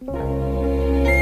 Música